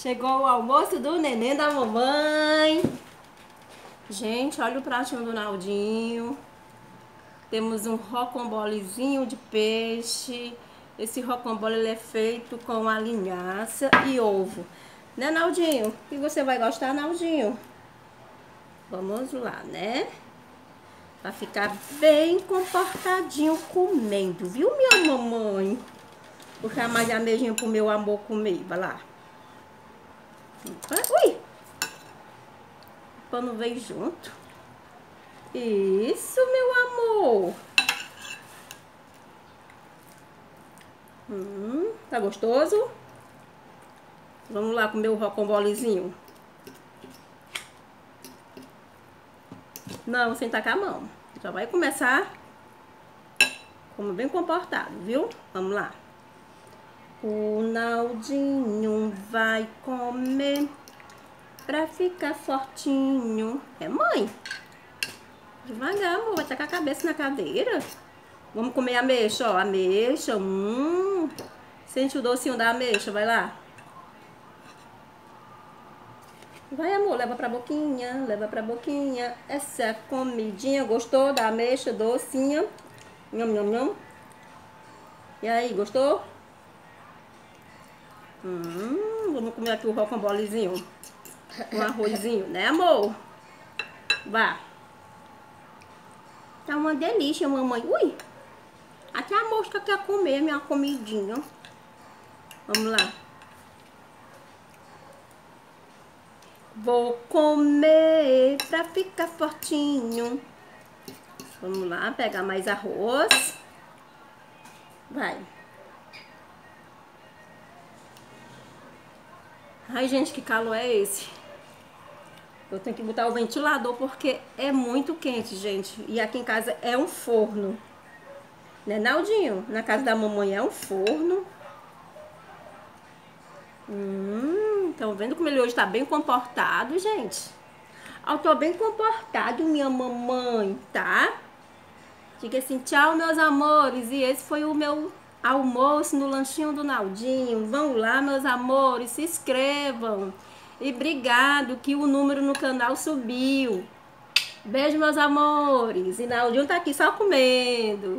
Chegou o almoço do neném da mamãe. Gente, olha o pratinho do Naldinho. Temos um rocambolezinho de peixe. Esse rocambole é feito com a linhaça e ovo. Né, Naldinho? E você vai gostar, Naldinho? Vamos lá, né? Pra ficar bem comportadinho comendo, viu, minha mamãe? Vou chamar mais a mejinha pro meu amor comer. Vai lá. Ui! O pano veio junto. Isso, meu amor. Hum, tá gostoso? Vamos lá comer o rocambolezinho. Não, sem tacar a mão. Já vai começar como bem comportado, viu? Vamos lá. O Naldinho vai comer pra ficar fortinho. É mãe? Devagar, amor. Vai tacar a cabeça na cadeira. Vamos comer ameixa, ó. Ameixa. Hum. Sente o docinho da ameixa. Vai lá. Vai, amor, leva pra boquinha, leva pra boquinha. Essa comidinha, gostou da ameixa docinha? Nham, nham, nham. E aí, gostou? Hum, vamos comer aqui o rocambolezinho. Um arrozinho, né, amor? Vá. Tá uma delícia, mamãe. Ui! Até a mosca quer comer minha comidinha. Vamos lá. Vou comer pra ficar fortinho. Vamos lá, pegar mais arroz. Vai. Ai, gente, que calor é esse? Eu tenho que botar o ventilador porque é muito quente, gente. E aqui em casa é um forno. Né, Naldinho? Na casa da mamãe é um forno. Hum, estão vendo como ele hoje tá bem comportado, gente? Eu tô bem comportado, minha mamãe, tá? Diga assim, tchau, meus amores. E esse foi o meu almoço no lanchinho do Naldinho. Vão lá, meus amores, se inscrevam. E obrigado que o número no canal subiu. Beijo, meus amores. E Naldinho tá aqui só comendo.